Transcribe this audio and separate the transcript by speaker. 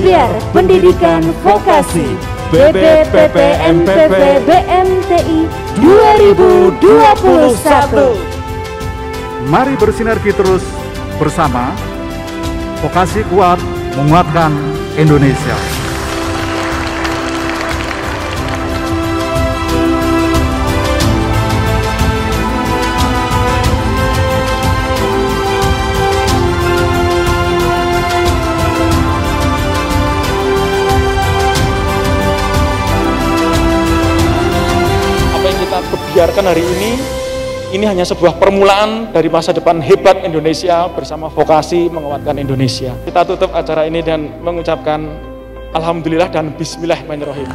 Speaker 1: Belajar Pendidikan Vokasi. BBPPMPP BMTI 2021
Speaker 2: Mari bersinergi terus bersama. Vokasi kuat menguatkan Indonesia.
Speaker 3: Biarkan hari ini ini hanya sebuah permulaan dari masa depan hebat Indonesia bersama vokasi menguatkan Indonesia. Kita tutup acara ini dan mengucapkan Alhamdulillah dan Bismillahirrahmanirrahim.